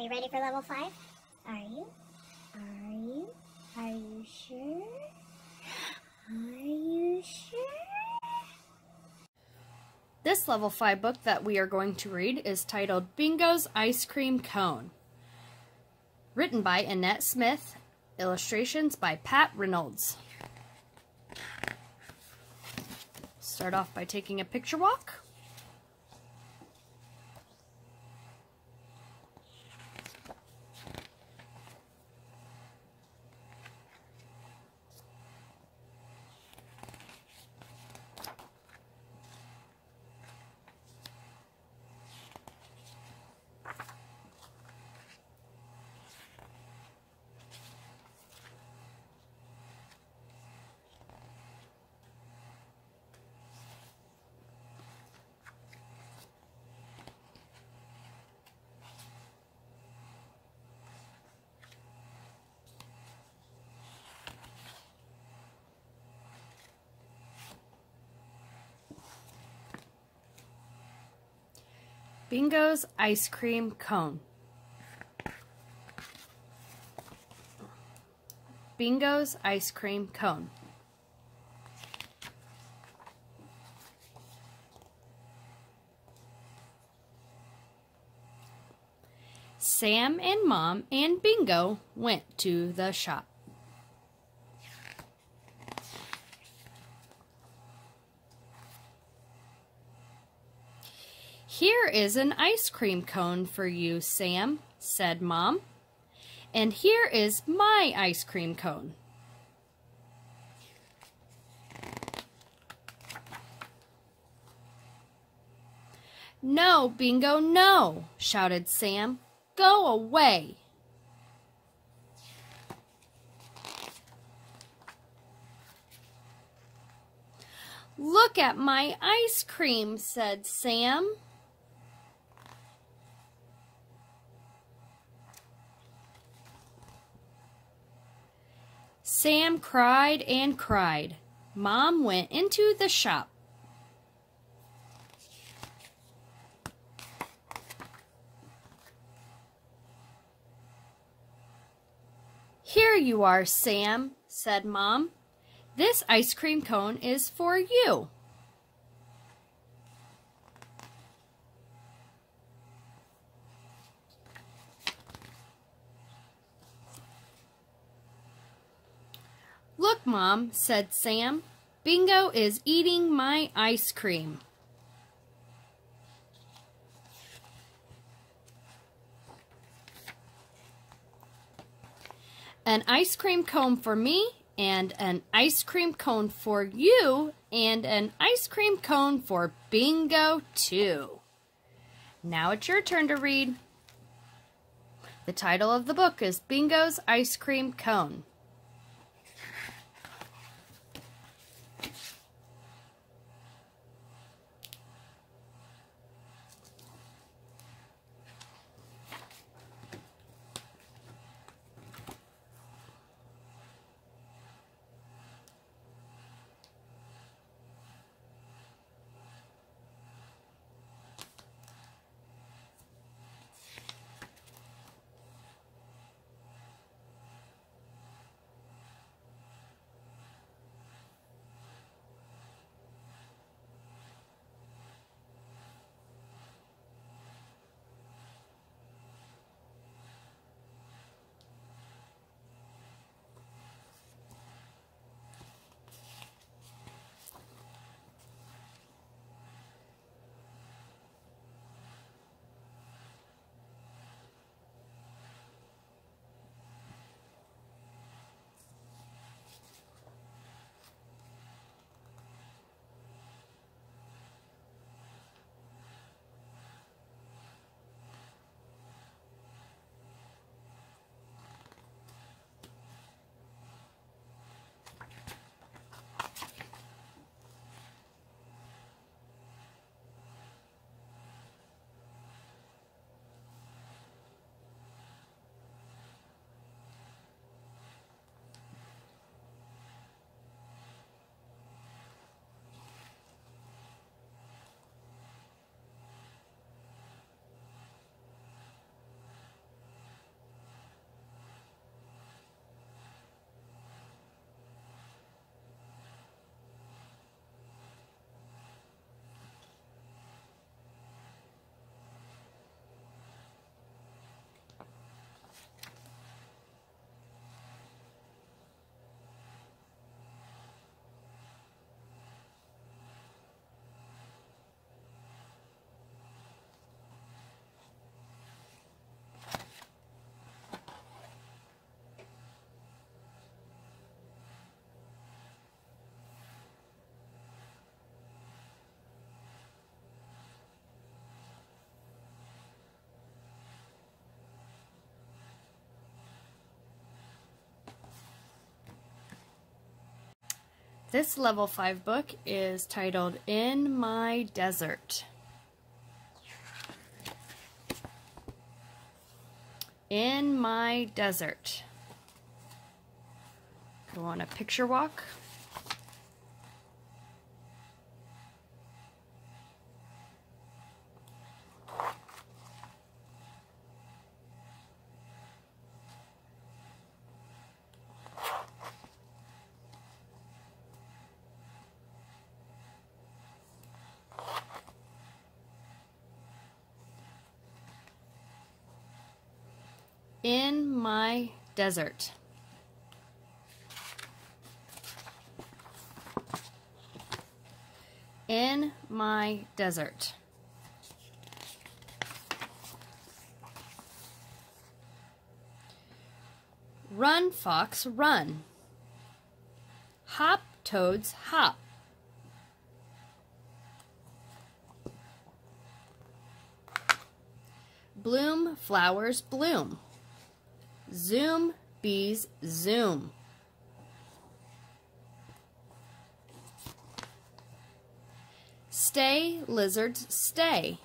Are you ready for level 5? Are you? Are you? Are you sure? Are you sure? This level 5 book that we are going to read is titled Bingo's Ice Cream Cone. Written by Annette Smith, illustrations by Pat Reynolds. Start off by taking a picture walk. Bingo's Ice Cream Cone. Bingo's Ice Cream Cone. Sam and Mom and Bingo went to the shop. Here is an ice cream cone for you, Sam, said Mom. And here is my ice cream cone. No, Bingo, no, shouted Sam. Go away. Look at my ice cream, said Sam. Sam cried and cried. Mom went into the shop. Here you are, Sam, said Mom. This ice cream cone is for you. Look, Mom, said Sam. Bingo is eating my ice cream. An ice cream cone for me, and an ice cream cone for you, and an ice cream cone for Bingo, too. Now it's your turn to read. The title of the book is Bingo's Ice Cream Cone. This level 5 book is titled In My Desert. In My Desert. Go on a picture walk. In my desert. In my desert. Run, fox, run. Hop, toads, hop. Bloom, flowers, bloom. Zoom, bees, zoom. Stay, lizards, stay.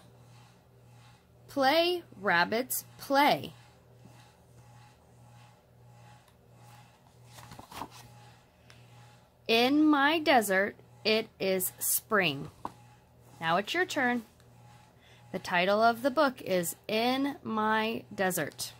Play, rabbits, play. In my desert, it is spring. Now it's your turn. The title of the book is In My Desert.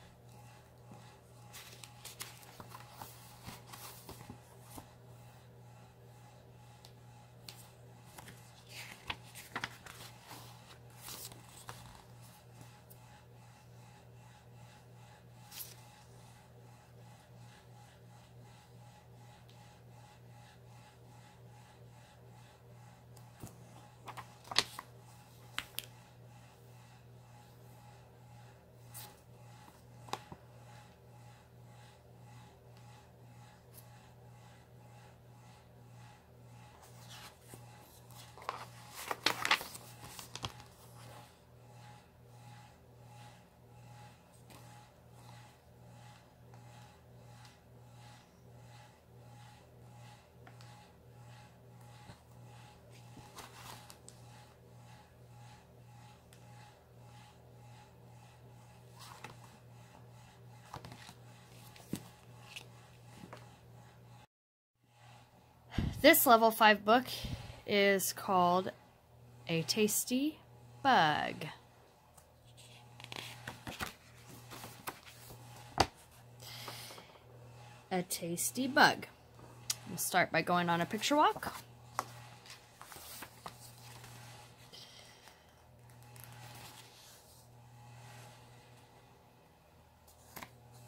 This level 5 book is called A Tasty Bug. A Tasty Bug. We'll start by going on a picture walk.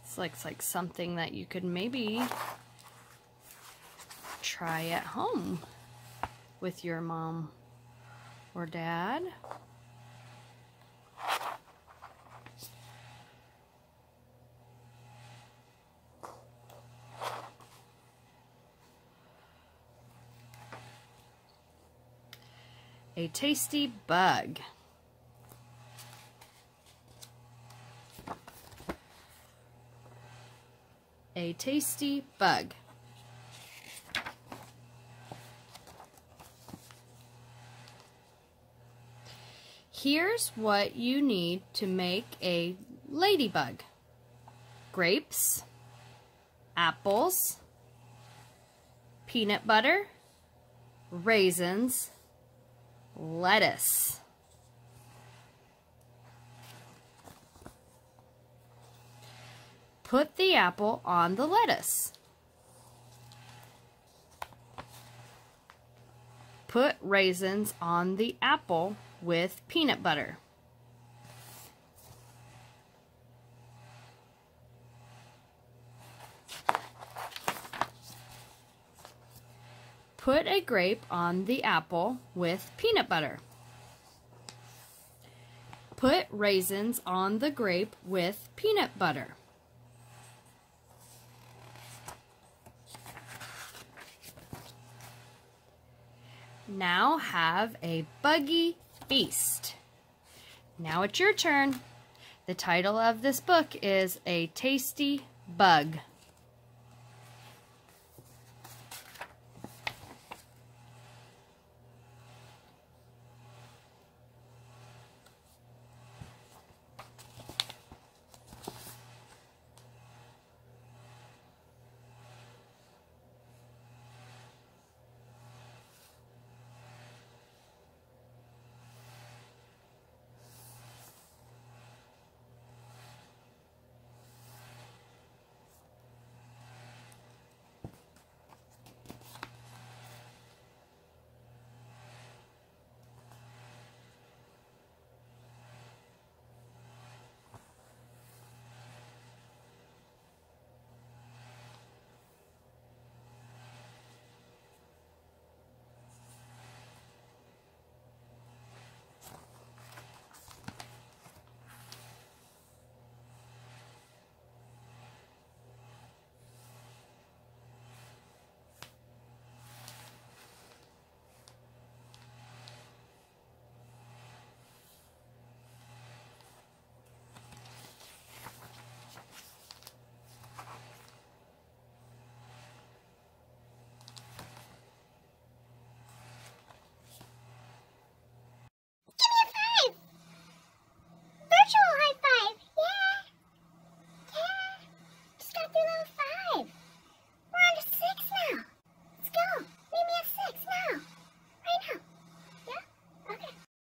This looks like something that you could maybe try at home with your mom or dad. A tasty bug. A tasty bug. Here's what you need to make a ladybug. Grapes, apples, peanut butter, raisins, lettuce. Put the apple on the lettuce. Put raisins on the apple with peanut butter. Put a grape on the apple with peanut butter. Put raisins on the grape with peanut butter. Now have a buggy feast. Now it's your turn. The title of this book is A Tasty Bug.